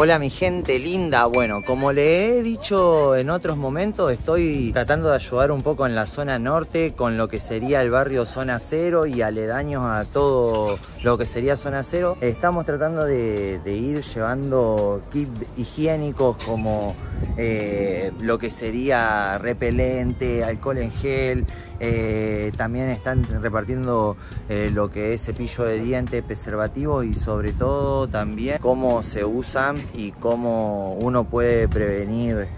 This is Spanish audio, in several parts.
Hola mi gente linda, bueno, como le he dicho en otros momentos, estoy tratando de ayudar un poco en la zona norte con lo que sería el barrio zona cero y aledaños a todo lo que sería zona cero. Estamos tratando de, ir llevando kits higiénicos como eh, lo que sería repelente, alcohol en gel, eh, también están repartiendo eh, lo que es cepillo de dientes, preservativo y sobre todo también cómo se usan y cómo uno puede prevenir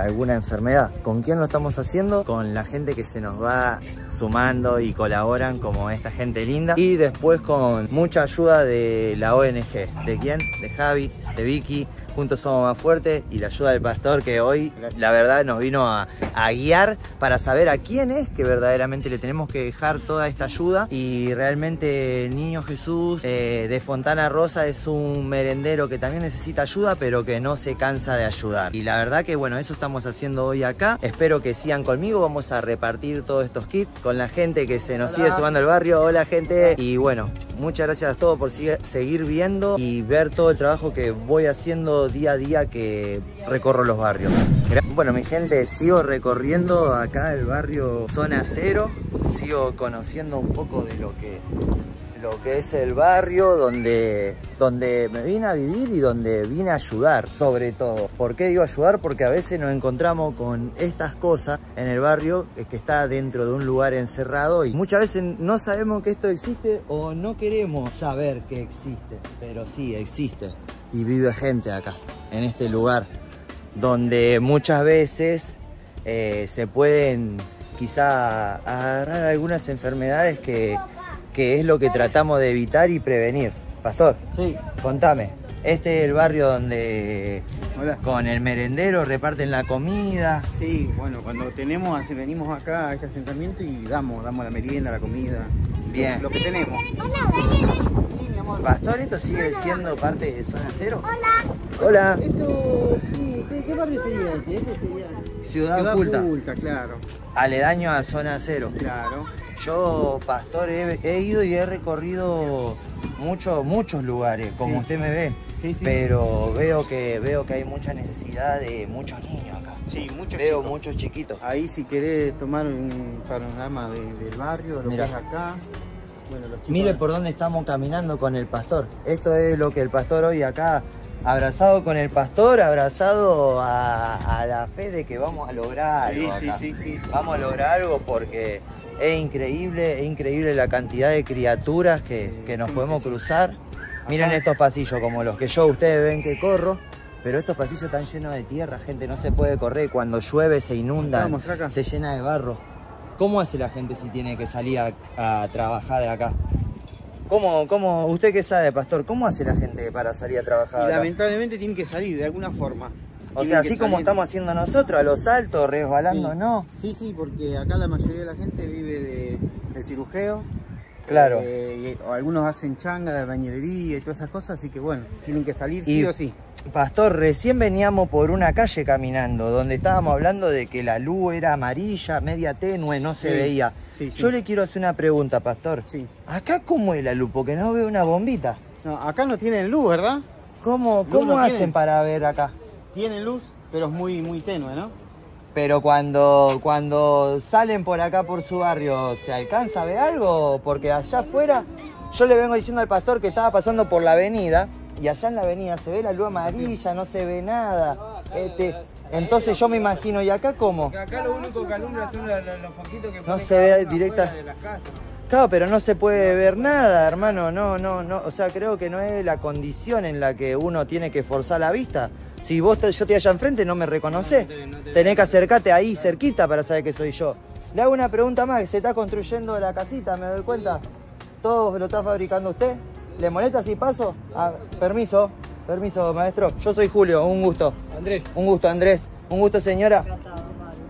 alguna enfermedad. ¿Con quién lo estamos haciendo? Con la gente que se nos va sumando y colaboran como esta gente linda y después con mucha ayuda de la ONG. ¿De quién? De Javi, de Vicky, juntos somos más fuertes y la ayuda del pastor que hoy la verdad nos vino a, guiar para saber a quién es que verdaderamente le tenemos que dejar toda esta ayuda. Y realmente el niño Jesús eh, de Fontana Rosa es un merendero que también necesita ayuda pero que no se cansa de ayudar. Y la verdad que bueno eso estamos haciendo hoy acá. Espero que sigan conmigo. Vamos a repartir todos estos kits con la gente que se nos sigue sumando al barrio. Hola gente. Y bueno muchas gracias a todos por seguir viendo y ver todo el trabajo que voy haciendo día a día que recorro los barrios. Bueno, mi gente, sigo recorriendo acá el barrio Zona Cero, sigo conociendo un poco de lo que lo que es el barrio donde, donde me vine a vivir y donde vine a ayudar, sobre todo. ¿Por qué digo ayudar? Porque a veces nos encontramos con estas cosas en el barrio que está dentro de un lugar encerrado y muchas veces no sabemos que esto existe o no queremos saber que existe, pero sí existe y vive gente acá, en este lugar, donde muchas veces eh, se pueden quizá agarrar algunas enfermedades que que es lo que tratamos de evitar y prevenir. Pastor, sí. contame, este es el barrio donde con el merendero reparten la comida. Sí, bueno, cuando tenemos, así, venimos acá a este asentamiento y damos, damos la merienda, la comida. Bien. Lo, que tenemos. Sí. Pastor, ¿esto sigue siendo parte de Zona Cero? Hola. Hola. Esto, sí, ¿qué, barrio sería este? Este sería... Ciudad, Ciudad Oculta. Oculta, claro. Aledaño a Zona Cero. Claro. Yo, pastor, he, ido y he recorrido muchos muchos lugares, como usted me ve. Pero veo que veo que hay mucha necesidad de muchos niños acá. Sí, muchos Veo muchos chiquitos. Ahí si querés tomar un panorama del barrio, lo que es acá. Mire por dónde estamos caminando con el pastor. Esto es lo que el pastor hoy acá, abrazado con el pastor, abrazado a, la fe de que vamos a lograr algo. Sí, sí, sí. Vamos a lograr algo porque es increíble, es increíble la cantidad de criaturas que, nos podemos cruzar. Miren estos pasillos como los que yo, ustedes ven que corro, pero estos pasillos están llenos de tierra, gente, no se puede correr. Cuando llueve se inunda, se llena de barro. ¿Cómo hace la gente si tiene que salir a, trabajar de acá? ¿Cómo, ¿Cómo, usted qué sabe, pastor, cómo hace la gente para salir a trabajar? lamentablemente tiene que salir de alguna forma. O sea, así como estamos haciendo nosotros, a los altos, resbalando, ¿no? Sí, sí, porque acá la mayoría de la gente vive de, del cirujeo. Claro. Eh, o algunos hacen changa de bañería y todas esas cosas, así que bueno, tienen que salir sí o sí. Pastor, recién veníamos por una calle caminando, donde estábamos hablando de que la luz era amarilla, media tenue, no se veía. Yo le quiero hacer una pregunta, Pastor. Sí. ¿Acá cómo es la luz? Porque no veo una bombita. No, acá no tienen luz, ¿verdad? ¿Cómo, cómo hacen para ver acá? tiene luz, pero es muy, muy tenue, ¿no? Pero cuando, cuando salen por acá por su barrio, ¿se alcanza a ver algo? Porque allá afuera, yo le vengo diciendo al pastor que estaba pasando por la avenida y allá en la avenida se ve la luz amarilla, no se ve nada. Este, entonces yo me imagino, ¿y acá cómo? acá lo único que alumbra son los foquitos que No se ve directa. Claro, pero no se puede ver nada, hermano. No, no, no. O sea, creo que no es la condición en la que uno tiene que forzar la vista. Si vos yo estoy allá enfrente, no me reconoces. Tenés que acercarte ahí cerquita para saber que soy yo. Le hago una pregunta más, se está construyendo la casita, me doy cuenta. ¿Todo lo está fabricando usted? ¿Le molesta si paso? Ah, permiso, permiso, maestro. Yo soy Julio, un gusto. Andrés. Un gusto, Andrés. Un gusto, señora.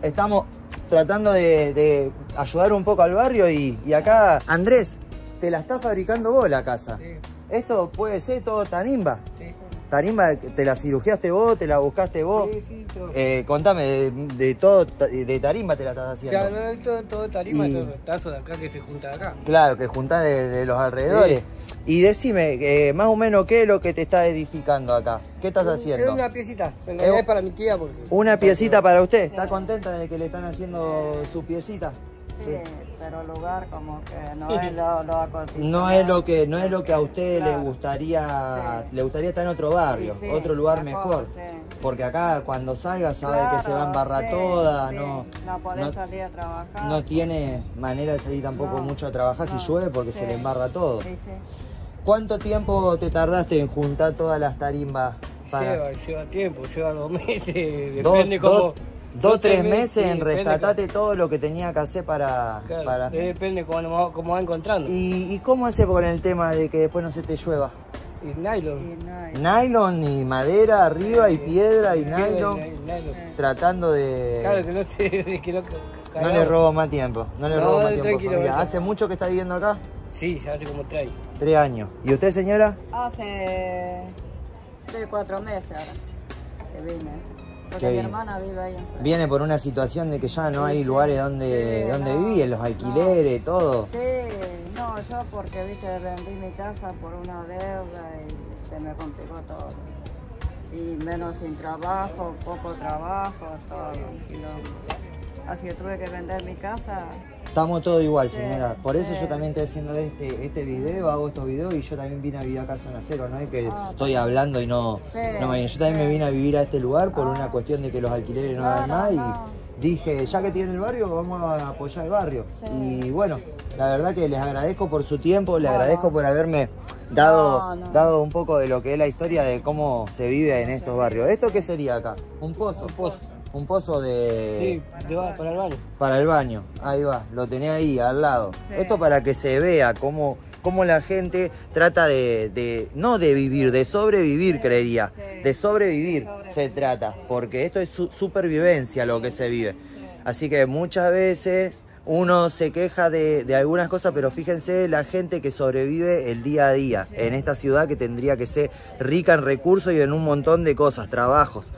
Estamos tratando de, ayudar un poco al barrio y, acá, Andrés, te la está fabricando vos la casa. Sí. ¿Esto puede ser todo tan imba? Sí. Tarimba, ¿te la cirugiaste vos? ¿Te la buscaste vos? Sí, sí, todo. Eh, contame, de, de todo, de tarimba te la estás haciendo. Ya, no, todo, todo tarima, Y- todo tazo de acá que se junta de acá. Claro, que juntás de, de los alrededores. Y decime, eh, más o menos, ¿qué es lo que te está edificando acá? ¿Qué estás haciendo? Es una piecita, en realidad Eh, es para mi tía porque... Una piecita para usted. ¿Está contenta de que le están haciendo su piecita? Sí, pero el lugar como que no es lo, lo acondicionado. No es lo que no es lo que a usted le Claro. gustaría, Sí. le gustaría estar en otro barrio, Sí, sí, otro lugar mejor, mejor. sí. Porque acá cuando salga sabe que se va a embarrar sí, toda, sí. no No podés no- salir a trabajar. no tiene manera de salir tampoco No, mucho a trabajar si llueve porque sí. se le embarra todo. Sí, sí. ¿Cuánto tiempo te tardaste en juntar todas las tarimbas? Lleva, lleva tiempo, lleva dos meses, depende dos- cómo... dos, tres meses sí, en depende rescatarte todo lo que tenía que hacer para... claro, para... Depende cómo, va- cómo va encontrando. Y, ¿Y, ¿Y cómo hace con el tema de que después no se te llueva? nylon. Y hay- Nylon y madera arriba y piedra y Piedra y nylon, ny- nylon. tratando de... Claro, que no que no, No le robo más tiempo, no le No, robo más tiempo. tranquilo, familia. vete. ¿Hace mucho que está viviendo acá? Sí, ya hace como tres años. Tres años. ¿Y usted, señora? Hace tres, cuatro meses ahora que vine. Porque mi hermana vive ahí. Viene por una situación de que ya no hay Sí, lugares donde, Sí, donde no, vivir, los alquileres, todo. Sí, no, yo porque, viste, vendí mi casa por una deuda y se me complicó todo. Y menos sin trabajo, poco trabajo, todo. Así que tuve que vender mi casa. Estamos todos igual, señora. Por eso yo también estoy haciendo este, este video, hago estos videos y yo también vine a vivir acá a Zona Cero, no es que Ah, estoy hablando y no, no me Yo también me vine a vivir a este lugar por Ah. una cuestión de que los alquileres no dan más y dije, ya que tiene el barrio, vamos a apoyar el barrio. Sí. Y bueno, la verdad que les agradezco por su tiempo, les No, agradezco por haberme dado, No, no. dado un poco de lo que es la historia de cómo se vive en estos barrios. ¿Esto qué sería acá? ¿Un pozo? Un pozo. Un pozo de... Sí, para el baño. Para el baño, ahí va, lo tenía ahí al lado. Sí. Esto para que se vea cómo, cómo la gente trata de, de- no de vivir, de sobrevivir, creería. sí. De sobrevivir Sobrevivir, se trata, porque esto es su- supervivencia lo que se vive. Así que muchas veces uno se queja de, de algunas cosas, pero fíjense la gente que sobrevive el día a día en esta ciudad que tendría que ser rica en recursos y en un montón de cosas, trabajos.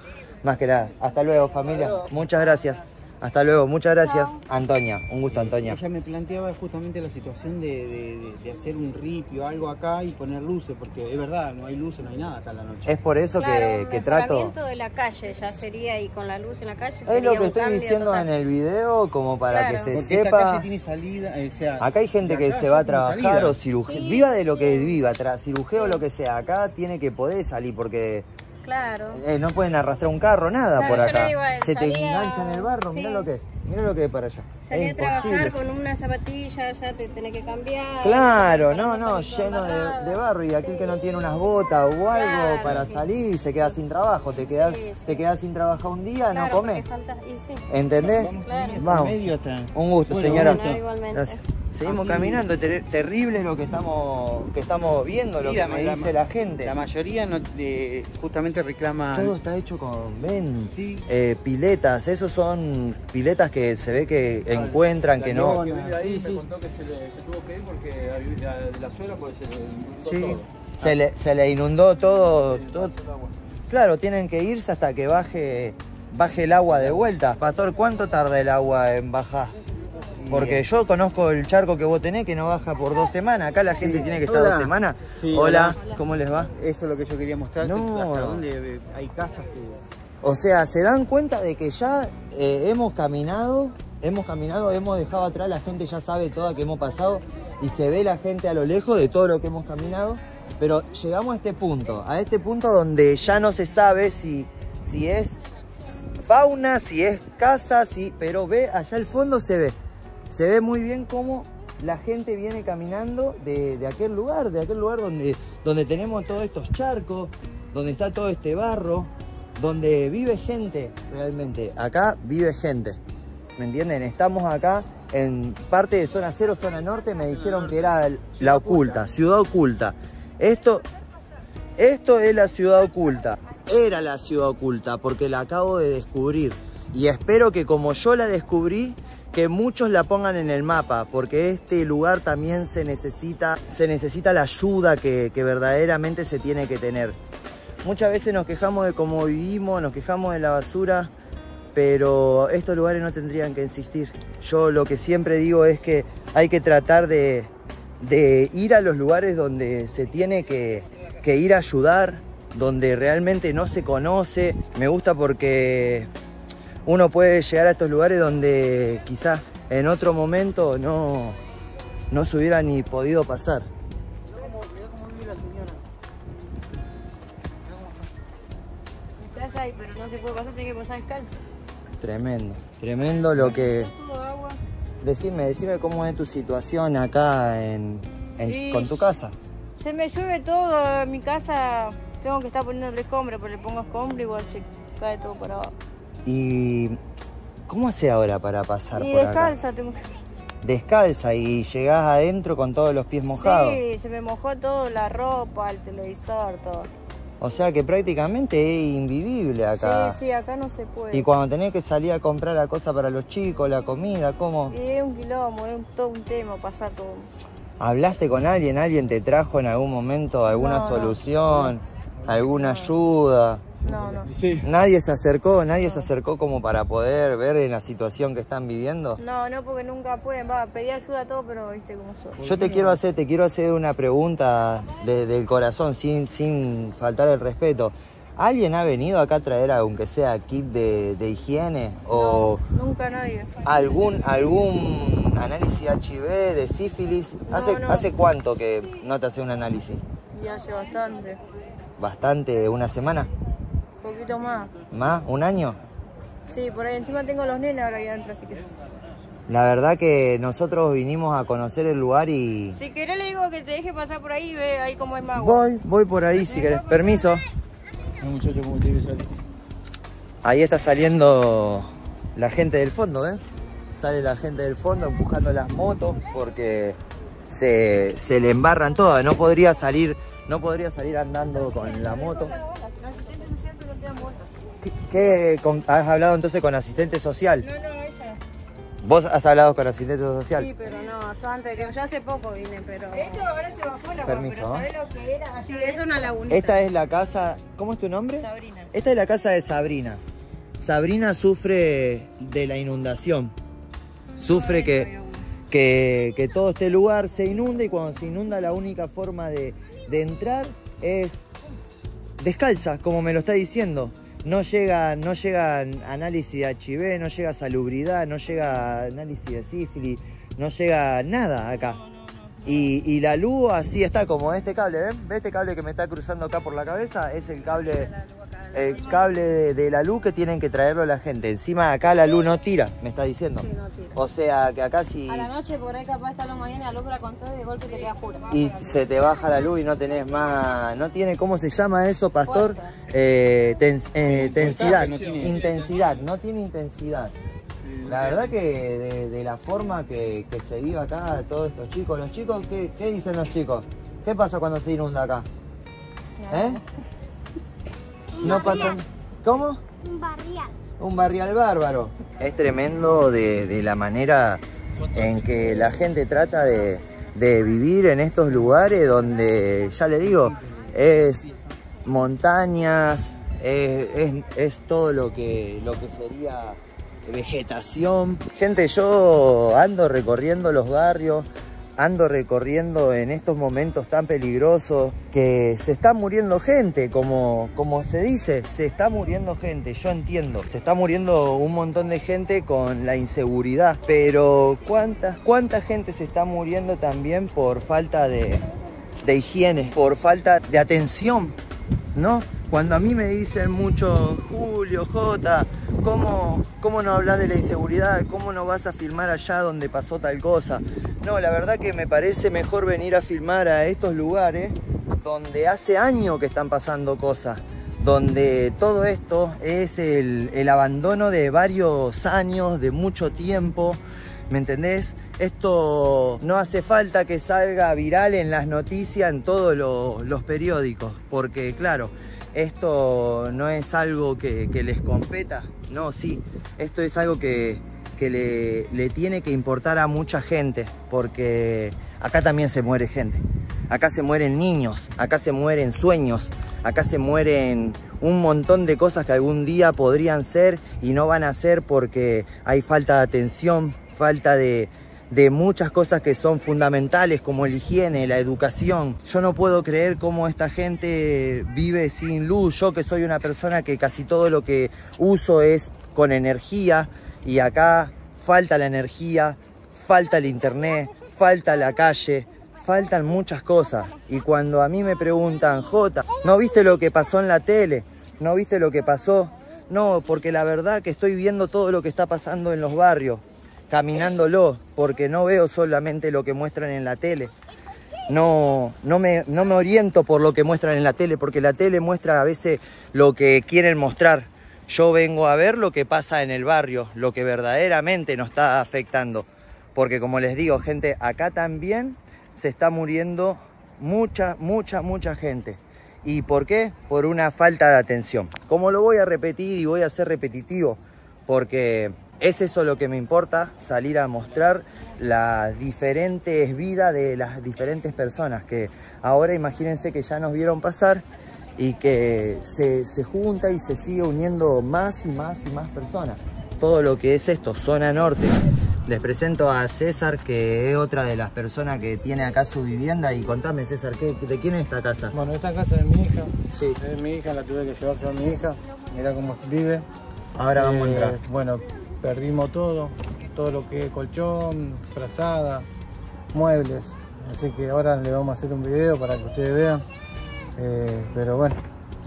Más que nada. Hasta luego, familia. Muchas gracias. Hasta luego, muchas gracias. Antonia, un gusto, Antonia. Ella me planteaba justamente la situación de, de- de- hacer un ripio o algo acá y poner luces, porque es verdad, no hay luces, no hay nada acá en la noche. Es por eso Claro, que, que trato. mejoramiento de la calle ya sería y con la luz en la calle Es sería lo que un estoy diciendo total. en el video, como para Claro. que se Porque esta sepa. calle tiene salida, eh, o sea, Acá hay gente que se va a trabajar salida. o cirugía. Sí, viva de lo que sí. viva, cirujeo o Sí. lo que sea. Acá tiene que poder salir porque Claro. eh, no pueden arrastrar un carro, nada Claro, por yo le acá. digo a él, Se te salía- engancha en el barro, mirá sí. lo que es. Mirá lo que es para allá. Salí es a trabajar imposible. con una zapatilla, ya te tenés que cambiar. Claro, no, no, lleno de, de barro y aquel Sí. que no tiene unas botas o algo Claro, para sí. salir se queda sin trabajo, te quedas, Sí, sí. te quedas sin trabajar un día, Claro, no comes. porque falta- y sí. ¿Entendés? Vamos, Claro. por Vamos. medio hasta- Un gusto, Bueno, señora. Bueno, igualmente. Seguimos Así- caminando, ter- terrible lo que estamos que estamos viendo, lo que la- me la- dice la gente. La mayoría no, de- justamente reclama... Todo está hecho con, ven, Sí. eh, piletas, esos son piletas que se ve que encuentran, que no. que Sí, sí. contó que se, le- se tuvo que ir porque a vivir la- de la suela porque se le inundó Sí, todo. se le, se le inundó todo, Sí, todo. pasó el agua. Claro, tienen que irse hasta que baje, baje el agua de vuelta. Pastor, ¿cuánto tarda el agua en bajar? Porque yo conozco el charco que vos tenés que no baja por dos semanas. Acá la gente tiene que estar Hola. dos semanas. Sí, hola, hola. ¿cómo les va? Eso es lo que yo quería mostrar, No. hasta dónde hay casas que... O sea, se dan cuenta de que ya eh, hemos caminado, hemos caminado, hemos dejado atrás, la gente ya sabe toda que hemos pasado y se ve la gente a lo lejos de todo lo que hemos caminado. Pero llegamos a este punto, a este punto donde ya no se sabe si, si es fauna, si es casa, si, pero ve, allá al fondo se ve. Se ve muy bien cómo la gente viene caminando de, de aquel lugar, de aquel lugar donde, donde tenemos todos estos charcos, donde está todo este barro, donde vive gente realmente. Acá vive gente. ¿Me entienden? Estamos acá en parte de zona cero, zona norte. Me dijeron que era la oculta, ciudad oculta. Esto, esto es la ciudad oculta. Era la ciudad oculta porque la acabo de descubrir. Y espero que como yo la descubrí, que muchos la pongan en el mapa, porque este lugar también se necesita, se necesita la ayuda que, que verdaderamente se tiene que tener. Muchas veces nos quejamos de cómo vivimos, nos quejamos de la basura, pero estos lugares no tendrían que existir. Yo lo que siempre digo es que hay que tratar de, ir a los lugares donde se tiene que, que ir a ayudar, donde realmente no se conoce. Me gusta porque uno puede llegar a estos lugares donde quizás en otro momento no, no se hubiera ni podido pasar. Tremendo, tremendo lo que... Todo agua. Decime, decime cómo es tu situación acá en, en- Sí. con tu casa. Se me llueve todo, mi casa tengo que estar poniéndole escombro, pero le pongo escombro igual se cae todo para abajo. ¿Y cómo hace ahora para pasar Y por descalza tengo que... Descalza y llegás adentro con todos los pies mojados. Sí, se me mojó todo, la ropa, el televisor, todo. O sea que prácticamente es invivible acá. Sí, sí, acá no se puede. Y cuando tenés que salir a comprar la cosa para los chicos, la comida, ¿cómo? Y es un quilombo, es un- todo un tema pasar todo. ¿Hablaste con alguien? ¿Alguien te trajo en algún momento alguna No, no. solución? ¿Alguna ayuda? No, no. Sí. ¿Nadie se acercó? ¿Nadie se acercó como para poder ver en la situación que están viviendo? No, no, porque nunca pueden. Va, pedí ayuda a todo, pero viste cómo soy. Yo te quiero hacer, te quiero hacer una pregunta de- del corazón, sin, sin faltar el respeto. ¿Alguien ha venido acá a traer, aunque sea kit de, de higiene? ¿O Nunca nadie. algún, algún análisis HIV de sífilis? No, ¿Hace, no. ¿Hace cuánto que no te hace un análisis? Y hace bastante. ¿Bastante? ¿Una semana? Un poquito más. ¿Más? ¿Un año? Sí, por ahí encima tengo los nenes ahora que adentro, así que. La verdad que nosotros vinimos a conocer el lugar y... Si querés le digo que te deje pasar por ahí y ve ahí cómo es más. Voy, voy por ahí si querés. Permiso. No, muchacho, como te ves salir. Ahí está saliendo la gente del fondo, ¿eh? Sale la gente del fondo empujando las motos porque se, se le embarran todas. No podría salir, no podría salir andando con la moto. ¿Qué, qué- con- has hablado entonces con asistente social? No, no, ella. ¿Vos has hablado con asistente social? Sí, pero no, yo antes, yo hace poco vine, pero... Esto ahora se bajó la agua, Permiso, pero. ¿sabés lo que era? Sí, es una lagunita. Esta es la casa, ¿cómo es tu nombre? Sabrina. Esta es la casa de Sabrina. Sabrina sufre de la inundación. Sufre que, que, que todo este lugar se inunde y cuando se inunda la única forma de, de entrar es descalza, como me lo está diciendo. No llega, no llega análisis de HIV, no llega salubridad, no llega análisis de sífilis, no llega nada acá. Y, y la luz así está, como este cable, ¿ven? ¿Ves este cable que me está cruzando acá por la cabeza? Es el cable, el cable de, de la luz que tienen que traerlo la gente. Encima acá la luz no tira, me está diciendo. Sí, no tira. O sea que acá si... A la noche por ahí capaz está la mañana alumbra con todo y de golpe te queda oscuro. y se te baja la luz y no tenés más, no tiene, ¿cómo se llama eso, pastor? Eh, tens- eh, tensidad, no tiene- intensidad, no tiene intensidad. La verdad que de, de la forma que, que se vive acá, todos estos chicos, los chicos, ¿qué, qué dicen los chicos? ¿Qué pasa cuando se inunda acá? ¿Eh? No pasa. ¿Cómo? Un barrial. Un barrial bárbaro. Es tremendo de, de la manera en que la gente trata de, de vivir en estos lugares donde, ya le digo, es montañas, es, es- es todo lo que, lo que sería vegetación. Gente, yo ando recorriendo los barrios, ando recorriendo en estos momentos tan peligrosos que se está muriendo gente, como, como se dice, se está muriendo gente, yo entiendo, se está muriendo un montón de gente con la inseguridad, pero ¿cuánta, cuánta gente se está muriendo también por falta de, de higiene, por falta de atención, ¿no? Cuando a mí me dicen mucho, Julio, J, ¿cómo, ¿cómo no hablas de la inseguridad? ¿Cómo no vas a filmar allá donde pasó tal cosa? No, la verdad que me parece mejor venir a filmar a estos lugares donde hace años que están pasando cosas, donde todo esto es el, el abandono de varios años, de mucho tiempo, ¿me entendés? Esto no hace falta que salga viral en las noticias, en todos lo- los periódicos, porque claro, esto no es algo que, les competa, no, sí, esto es algo que, le tiene que importar a mucha gente, porque acá también se muere gente, acá se mueren niños, acá se mueren sueños, acá se mueren un montón de cosas que algún día podrían ser y no van a ser porque hay falta de atención, falta de, de muchas cosas que son fundamentales como el higiene, la educación. Yo no puedo creer cómo esta gente vive sin luz. Yo que soy una persona que casi todo lo que uso es con energía y acá falta la energía, falta el internet, falta la calle, faltan muchas cosas. Y cuando a mí me preguntan, Jota, ¿no viste lo que pasó en la tele? ¿No viste lo que pasó? No, porque la verdad que estoy viendo todo lo que está pasando en los barrios, caminándolo, porque no veo solamente lo que muestran en la tele. No, no, me, no me oriento por lo que muestran en la tele, porque la tele muestra a veces lo que quieren mostrar. Yo vengo a ver lo que pasa en el barrio, lo que verdaderamente nos está afectando. Porque como les digo, gente, acá también se está muriendo mucha, mucha, mucha gente. ¿Y por qué? Por una falta de atención. Como lo voy a repetir y voy a ser repetitivo, porque es eso lo que me importa, salir a mostrar las diferentes vidas de las diferentes personas que ahora imagínense que ya nos vieron pasar y que se, se junta y se sigue uniendo más y más y más personas. Todo lo que es esto, zona norte, les presento a César, que es otra de las personas que tiene acá su vivienda. Y contame, César, ¿qué, ¿de quién es esta casa? Bueno, esta casa es de mi hija. Sí. Es mi hija, la tuve que llevarse a mi hija. Mira cómo vive. Ahora vamos a Eh, entrar. Bueno, perdimos todo. Todo lo que es colchón, frazada, muebles. Así que ahora le vamos a hacer un video para que ustedes vean. Eh, pero bueno,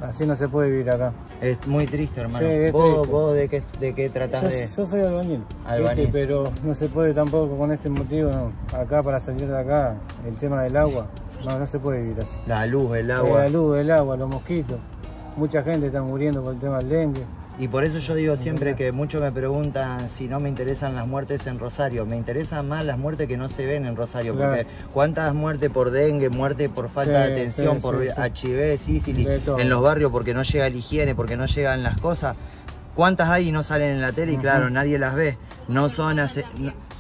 así no se puede vivir acá. Es muy triste, hermano. Sí, ¿Vos, triste. vos de, qué, de qué tratás Yo, de...? yo soy albañil, Albañil. ¿viste? pero no se puede tampoco con este motivo. no. Acá para salir de acá, el tema del agua, no, no se puede vivir así. La luz, el Eh, agua. La luz, el agua, los mosquitos. Mucha gente está muriendo por el tema del dengue. Y por eso yo digo siempre que muchos me preguntan si no me interesan las muertes en Rosario. Me interesan más las muertes que no se ven en Rosario. Claro. Porque cuántas muertes por dengue, muertes por falta Sí, de atención, sí, por sí. HIV, sífilis, en los barrios porque no llega la higiene, porque no llegan las cosas. ¿Cuántas hay y no salen en la tele? Y claro, nadie las ve. No son, no-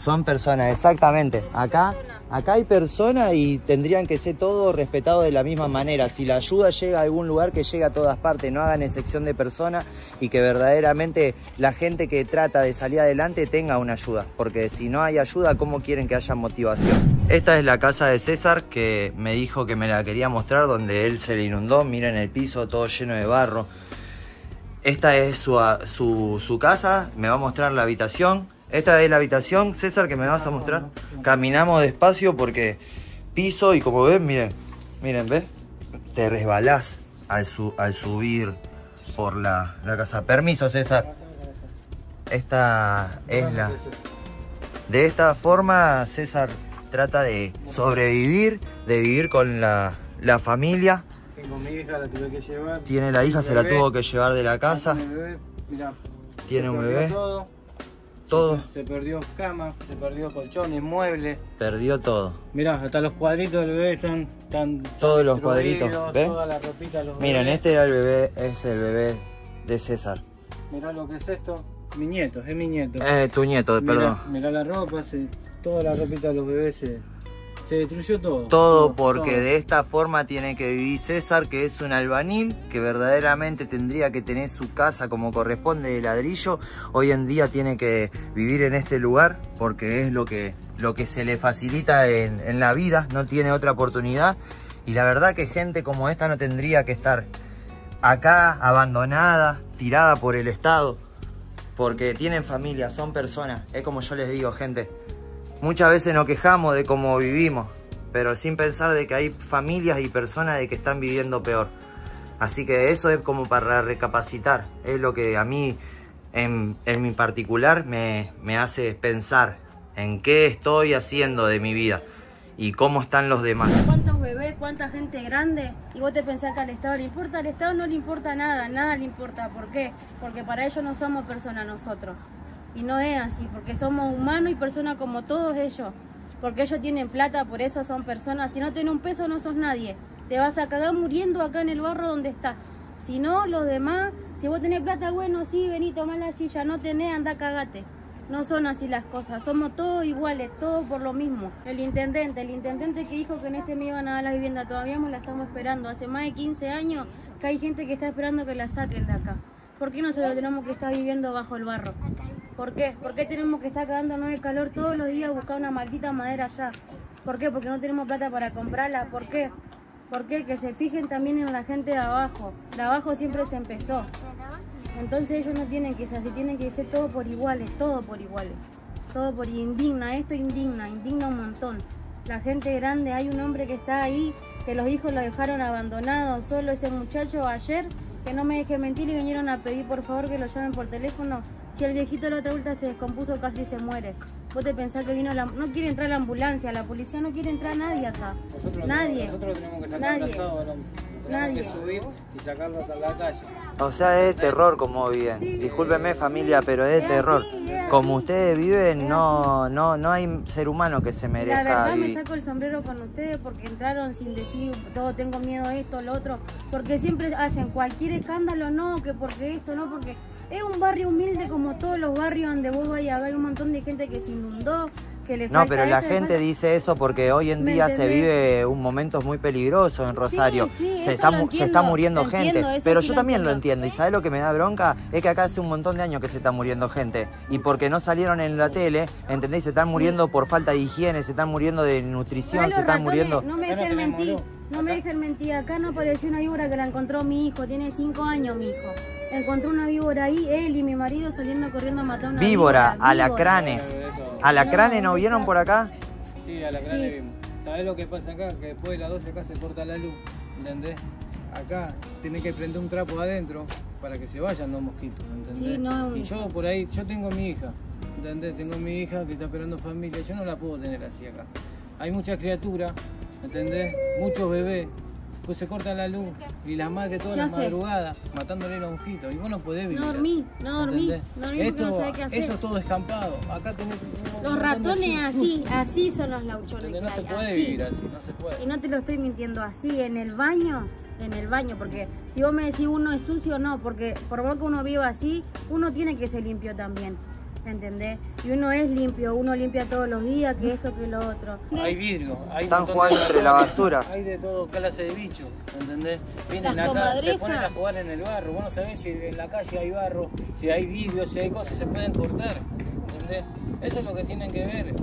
son personas, exactamente. Acá, acá hay personas y tendrían que ser todos respetados de la misma manera. Si la ayuda llega a algún lugar, que llegue a todas partes. No hagan excepción de personas y que verdaderamente la gente que trata de salir adelante tenga una ayuda. Porque si no hay ayuda, ¿cómo quieren que haya motivación? Esta es la casa de César que me dijo que me la quería mostrar donde él se le inundó. Miren el piso todo lleno de barro. Esta es su, su, su casa, me va a mostrar la habitación. Esta es la habitación, César, que me vas a mostrar. Caminamos despacio porque piso y como ven, miren, miren, ¿ves? Te resbalás al, su- al subir por la, la casa. Permiso, César. Esta es la... De esta forma, César trata de sobrevivir, de vivir con la, la familia. Tengo mi hija, la tuve que llevar. Tiene la hija, se la Bebé. tuvo que llevar de la casa. Tiene bebé, mirá, Tiene un bebé. Todo, se perdió cama, se perdió colchones, muebles. Perdió todo. Mirá, hasta los cuadritos del bebé están, están Todos los cuadritos, ¿ves? Toda la ropita de los Miren, bebés. este era el bebé, es el bebé de César. Mirá lo que es esto. Mi nieto, es mi nieto. Eh, tu nieto, Mirá- perdón. Mirá la ropa, se- toda la ropita de los bebés se, se destruyó todo. Todo porque todo. de esta forma tiene que vivir César, que es un albanil, que verdaderamente tendría que tener su casa como corresponde de ladrillo. Hoy en día tiene que vivir en este lugar porque es lo que, lo que se le facilita en, en la vida, no tiene otra oportunidad. Y la verdad que gente como esta no tendría que estar acá abandonada, tirada por el Estado, porque tienen familia, son personas. Es como yo les digo, gente. Muchas veces nos quejamos de cómo vivimos, pero sin pensar de que hay familias y personas de que están viviendo peor. Así que eso es como para recapacitar. Es lo que a mí, en, mi particular, me, me hace pensar en qué estoy haciendo de mi vida y cómo están los demás. cuántos bebés, cuánta gente grande, y vos te pensás que al Estado le importa, al Estado no le importa nada, nada le importa. ¿Por qué? Porque para ellos no somos personas nosotros. Y no es así, porque somos humanos y personas como todos ellos. Porque ellos tienen plata, por eso son personas. Si no tenés un peso, no sos nadie. Te vas a cagar muriendo acá en el barro donde estás. Si no, los demás, si vos tenés plata, bueno, sí, vení, tomá la silla. No tenés, anda, cagate. No son así las cosas, somos todos iguales, todos por lo mismo. El intendente, el intendente que dijo que en este me iban a dar la vivienda, todavía me la estamos esperando. Hace más de 15 años que hay gente que está esperando que la saquen de acá. ¿Por qué nosotros tenemos que estar viviendo bajo el barro? ¿Por qué? ¿Por qué tenemos que estar cagándonos de calor todos los días a buscar una maldita madera allá? ¿Por qué? Porque no tenemos plata para comprarla. ¿Por qué? ¿Por qué? Que se fijen también en la gente de abajo. De abajo siempre se empezó. Entonces ellos no tienen que ser así, tienen que ser todo por iguales, todo por iguales. Todo por indigna, esto indigna, indigna un montón. La gente grande, hay un hombre que está ahí, que los hijos lo dejaron abandonado, solo ese muchacho ayer, que no me deje mentir y vinieron a pedir por favor que lo llamen por teléfono. Si el viejito de la otra vuelta se descompuso casi se muere. Vos te pensás que vino la... No quiere entrar la ambulancia, la policía no quiere entrar nadie acá. Nosotros, nadie. Nosotros tenemos que sacar Nadie. abrazado. Tenemos Nadie. que subir y sacarlo hasta la calle. O sea, es de terror como viven. Sí. Discúlpeme familia, pero es de Es terror. así, es Como así. ustedes viven, no, no, no hay ser humano que se La merezca verdad me saco el sombrero con ustedes porque entraron sin decir todo, tengo miedo a esto, lo otro, porque siempre hacen cualquier escándalo, no, que porque esto, no, porque es un barrio humilde como todos los barrios donde vos vayas, hay un montón de gente que se inundó, que le No, pero la gente falta- dice eso porque hoy en ¿Me día se vive un momento muy peligroso en Rosario. sí, se, eso está, lo mu- se entiendo, está muriendo gente. entiendo, pero sí yo lo también lo entiendo. entiendo. ¿Y sabes lo que me da bronca? Es que acá hace un montón de años que se está muriendo gente. Y porque no salieron en la tele, ¿entendéis? Se están muriendo por falta de higiene, se están muriendo de nutrición, se están ratones, muriendo. No me dejen mentir, no me Acá- dejen mentir. Acá no apareció una víbora que la encontró mi hijo, tiene cinco años mi hijo. Encontró una víbora ahí, él y mi marido saliendo corriendo a matar una Víbora, víbora. alacranes. ¿Alacranes no vieron por acá? Sí, a la Sí. vimos. ¿Sabés lo que pasa acá? Que después de las 12 acá se corta la luz, ¿entendés? Acá tenés que prender un trapo adentro para que se vayan los mosquitos, ¿entendés? Sí, no es un- Y yo por ahí, yo tengo mi hija, ¿entendés? Tengo mi hija que está esperando familia, yo no la puedo tener así acá. Hay muchas criaturas, ¿entendés? Muchos bebés. Pues se corta la luz y las madres todas ¿Qué las madrugadas matándole los mosquitos. Y vos no podés vivir. No dormí, no dormí, no dormí porque no Esto- sabés qué hacer. Eso es todo escampado. Acá tenés Los ratones así, así son los lauchones No se puede así. vivir así, no se puede. Y no te lo estoy mintiendo así, en el baño, en el baño, porque si vos me decís uno es sucio, no, porque por más que uno viva así, uno tiene que ser limpio también, ¿entendés? Y uno es limpio, uno limpia todos los días, que esto, que lo otro. Hay vidrio, hay Están jugando de entre la basura. Hay de todo clase de bichos, ¿entendés? Vienen Las acá, se ponen a jugar en el barro. Vos no sabés si en la calle hay barro, si hay vidrio, si hay cosas, se pueden cortar, ¿entendés? Eso es lo que tienen que ver.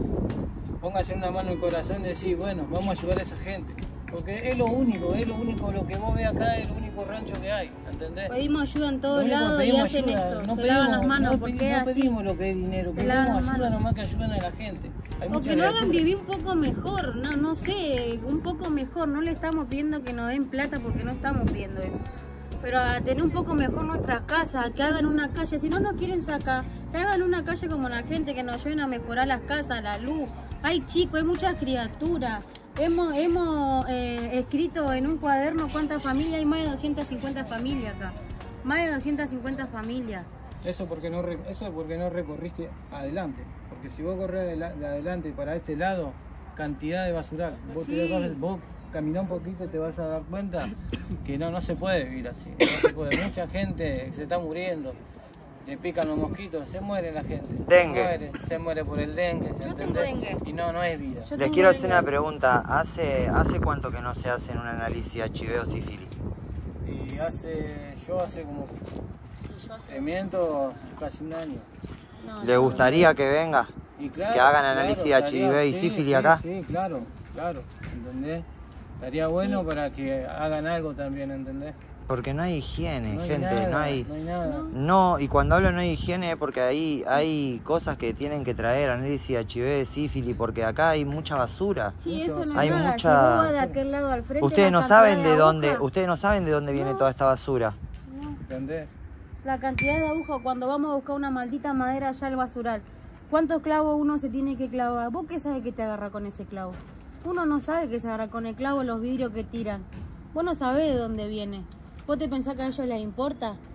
Póngase una mano en el corazón y decir, bueno, vamos a ayudar a esa gente. Porque es lo único, es lo único, lo que vos ves acá es el único rancho que hay, ¿entendés? Pedimos ayuda en Lo todos lados y pedimos hacen ayuda, esto, no se lavan las pedimos- manos, no porque pedimos, no así. pedimos lo que es dinero, Se pedimos ayuda manos. nomás que ayuden a la gente. Hay O que nos hagan vivir un poco mejor, no, no sé, un poco mejor. No le estamos pidiendo que nos den plata porque no estamos pidiendo eso. Pero a tener un poco mejor nuestras casas, que hagan una calle, si no nos quieren sacar, que hagan una calle como la gente, que nos ayuden a mejorar las casas, la luz. Hay chicos, hay muchas criaturas. Hemos, hemos eh, escrito en un cuaderno cuántas familias, hay más de 250 familias acá. Más de 250 familias. Eso porque no eso porque no recorriste adelante, porque si vos corres de, la- de adelante para este lado, cantidad de basural. Vos, te caminás un poquito y te vas a dar cuenta que no no se puede vivir así. No se puede. Mucha gente se está muriendo. Le pican los mosquitos, se muere la gente. Dengue. Se muere, se muere por el dengue. Yo tengo ¿entendés? dengue. Y no, no es vida. Yo Les quiero hacer una pregunta. ¿Hace, ¿Hace cuánto que no se hace un análisis HIV o sífilis? Y hace, yo hace como, Sí, yo te miento, casi un año. No, ¿Le gustaría que venga? Y claro, Que hagan claro, análisis estaría- HIV y sí, sífilis sí, acá. Sí, claro, claro, ¿entendés? Estaría bueno para que hagan algo también, ¿entendés? Porque no hay higiene, No hay gente, nada, no hay... No hay nada. No, y cuando hablo no hay higiene es porque ahí hay cosas que tienen que traer, análisis HIV, sífilis, porque acá hay mucha basura. Sí, eso no Hay es nada. mucha- Si de aquel lado al frente, Ustedes no saben de dónde, ustedes no saben de dónde viene No. toda esta basura. No. ¿Entendés? La cantidad de agujas cuando vamos a buscar una maldita madera allá al basural. ¿Cuántos clavos uno se tiene que clavar? ¿Vos qué sabes que te agarra con ese clavo? Uno no sabe que se agarra con el clavo los vidrios que tiran. Vos no sabés de dónde viene. ¿Vos te pensás que a ellos les importa?